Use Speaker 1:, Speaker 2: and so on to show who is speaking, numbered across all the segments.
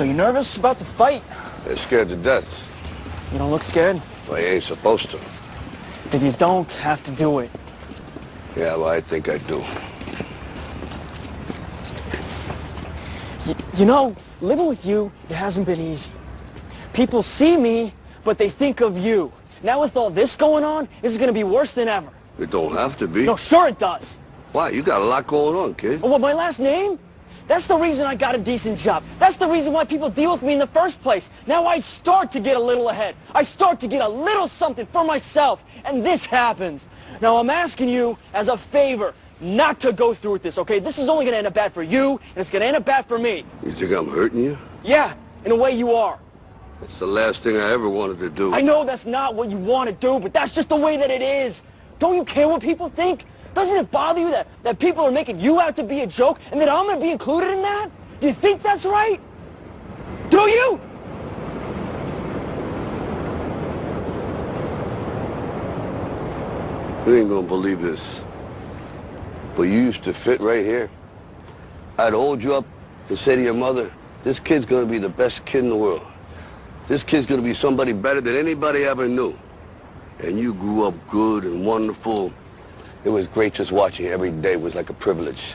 Speaker 1: So you nervous about the fight?
Speaker 2: They're scared to death.
Speaker 1: You don't look scared?
Speaker 2: Well, you ain't supposed to.
Speaker 1: Then you don't have to do it.
Speaker 2: Yeah, well, I think I do.
Speaker 1: Y- you know, living with you, it hasn't been easy. People see me, but they think of you. Now with all this going on, this is going to be worse than ever.
Speaker 2: It don't have to be.
Speaker 1: No, sure it does.
Speaker 2: Why? You got a lot going on, kid.
Speaker 1: Oh, what, my last name? That's the reason I got a decent job. That's the reason why people deal with me in the first place. Now I start to get a little ahead. I start to get a little something for myself. And this happens. Now I'm asking you as a favor not to go through with this, okay? This is only going to end up bad for you, and it's going to end up bad for me.
Speaker 2: You think I'm hurting you?
Speaker 1: Yeah, in a way you are.
Speaker 2: That's the last thing I ever wanted to do.
Speaker 1: I know that's not what you want to do, but that's just the way that it is. Don't you care what people think? Doesn't it bother you that, that people are making you out to be a joke and that I'm going to be included in that? Do you think that's right? Do you?
Speaker 2: You ain't gonna believe this. But you used to fit right here. I'd hold you up and say to your mother, this kid's gonna be the best kid in the world. This kid's gonna be somebody better than anybody ever knew. And you grew up good and wonderful. It was great just watching you every day. Was like a privilege.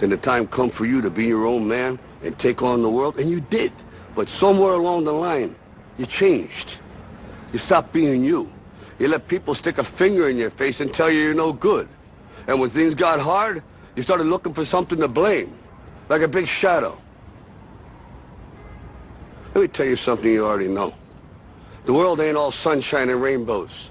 Speaker 2: Then the time come for you to be your own man and take on the world, and you did. But somewhere along the line, you changed. You stopped being you. You let people stick a finger in your face and tell you you're no good. And when things got hard, you started looking for something to blame, like a big shadow. Let me tell you something you already know. The world ain't all sunshine and rainbows.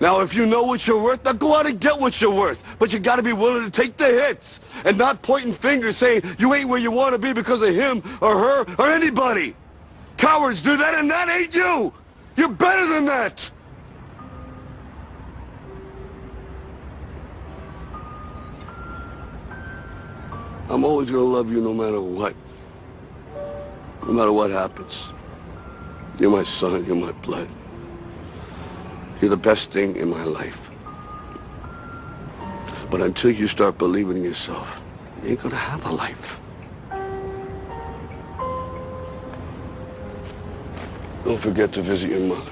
Speaker 2: Now, if you know what you're worth, now go out and get what you're worth. But you gotta be willing to take the hits and not pointing fingers saying you ain't where you want to be because of him or her or anybody. Cowards do that and that ain't you. You're better than that. I'm always gonna love you no matter what. No matter what happens. You're my son, you're my blood. You're the best thing in my life. But until you start believing in yourself, you ain't gonna have a life. Don't forget to visit your mother.